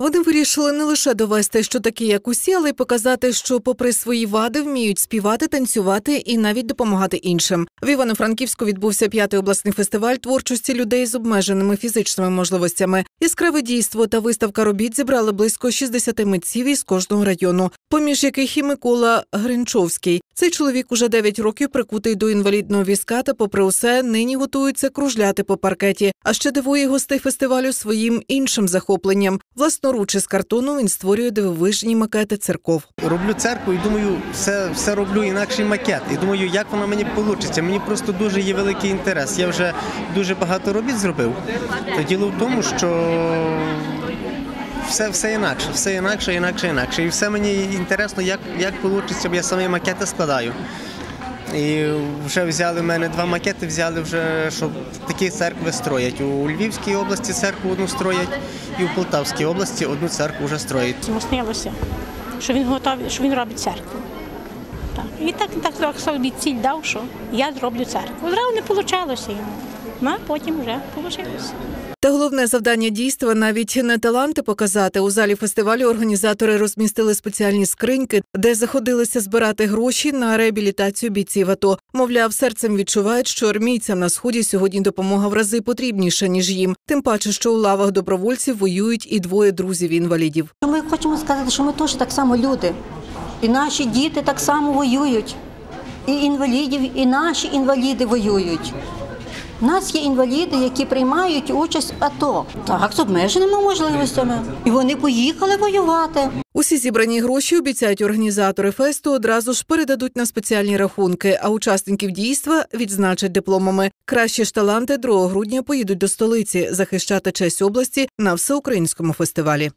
Вони вирішили не лише довести, що такі, як усі, але й показати, що, попри свої вади, вміють співати, танцювати і навіть допомагати іншим. В Івано-Франківську відбувся п'ятий обласний фестиваль творчості людей з обмеженими фізичними можливостями. Яскраве дійство та виставка робіт зібрали близько 60 митців із кожного району, поміж яких і Микола Гринчовський. Цей чоловік уже 9 років прикутий до інвалідного візка та, попри усе, нині готується кружляти по паркеті. А ще дивує гостей фестивалю своїм іншим захопленням. Власноруч із картону він створює дивовижні макети церков. Роблю церкву і думаю, все, все роблю інакший макет. І думаю, як воно мені вийде. Мені просто дуже є великий інтерес. Я вже дуже багато робіт зробив. То діло в тому, що все, все інакше, все інакше, інакше, інакше. І все мені інтересно, як, як вийде, бо я самі макети складаю. І вже взяли в мене два макети, взяли вже, щоб такі церкви строять. У Львівській області церкву одну строять, і у Полтавській області одну церкву вже строять. Йому снилося, що він готовий, що він робить церкву. Так. І так, так, так собі ціль дав, що я зроблю церкву. Зразу не вийшло йому. Ну, а потім вже вийшло. Та головне завдання дійства навіть не таланти показати. У залі фестивалю організатори розмістили спеціальні скриньки, де заходилися збирати гроші на реабілітацію бійців АТО. Мовляв, серцем відчувають, що армійцям на сході сьогодні допомога в рази потрібніша ніж їм. Тим паче, що у лавах добровольців воюють і двоє друзів інвалідів. Ми хочемо сказати, що ми теж так само люди. І наші діти так само воюють. І інвалідів, і наші інваліди воюють. У нас є інваліди, які приймають участь в АТО. Так, з обмеженими можливостями. І вони поїхали воювати. Усі зібрані гроші обіцяють організатори фесту одразу ж передадуть на спеціальні рахунки, а учасників дійства відзначать дипломами. Кращі ж таланти 2 грудня поїдуть до столиці захищати честь області на всеукраїнському фестивалі.